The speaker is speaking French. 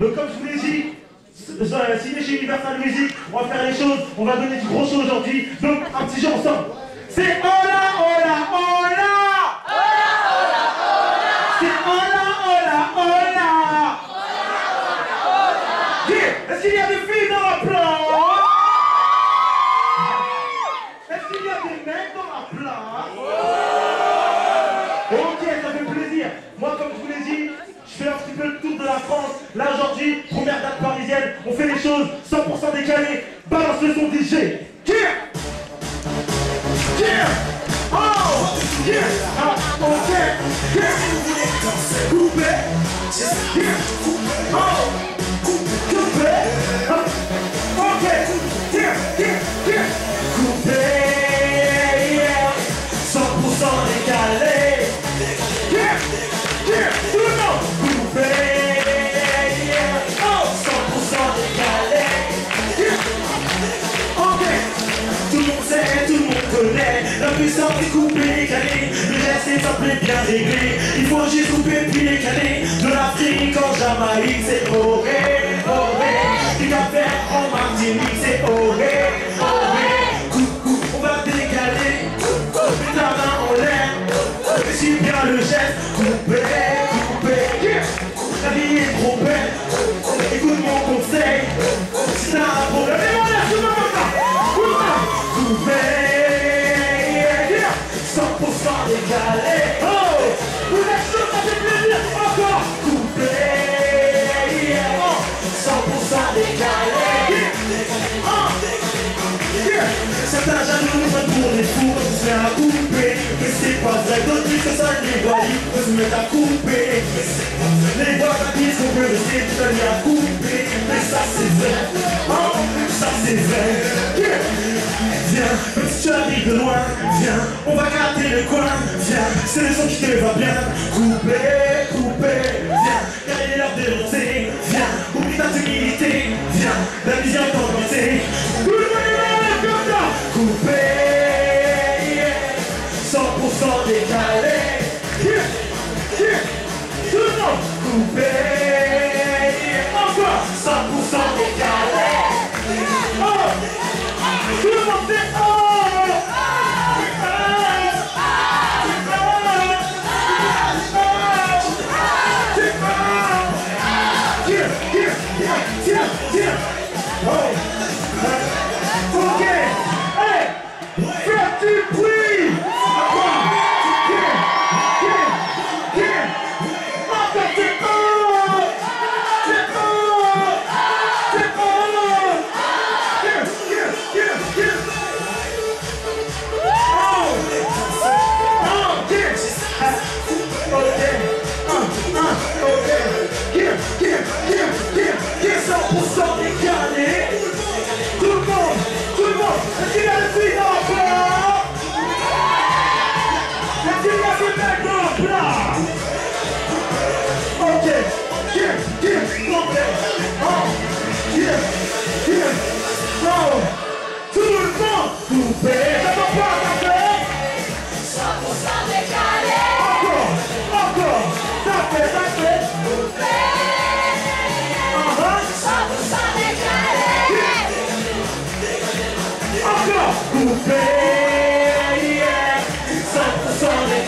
Donc comme je vous l'ai dit, signé chez Universal Music, on va faire les choses, on va donner du gros show aujourd'hui. Donc un petit jeu ensemble. C'est Ola Ola Ola Ola Ola C'est Ola Ola Ola Ola Ola Ola. Est-ce qu'il y a des filles dans la place? Est-ce qu'il y a des mecs dans la place? Ok, ça fait plaisir. Moi comme je vous l'ai dit, je fais un petit peu le tour de la France. Là, aujourd'hui, première date parisienne, on fait les choses 100% décalées. Balance le son DJ. Yeah Yeah Oh Yeah Ah, ok Yeah Coupé Yeah Oh Il faut juste couper puis décaler De l'Afrique en Jamaïque c'est horé, horé Du Cap-Vert en Martinique c'est horé, horé coupe, on va décaler. Coupe, ta main en l'air. Et si bien le geste Coupé, des fous met à couper Mais c'est pas vrai, d'autres disent que ça voyous On se met à couper Les disent qu'on peut rester toute la nuit à couper Mais ça c'est vrai, oh, ça c'est vrai. Viens, même si tu arrives de loin Viens, on va gratter le coin Viens, c'est le son qui te va bien couper monde Couper, yeah. Encore 100% décalé Oh tout le monde fait oh Ok,